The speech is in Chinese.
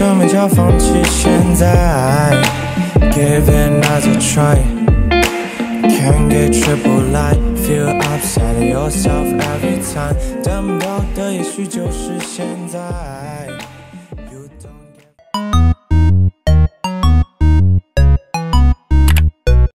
什么叫放弃？现在，Give it another try。Can't get triple line。Feel upset yourself every time。等不到的也许就是现在。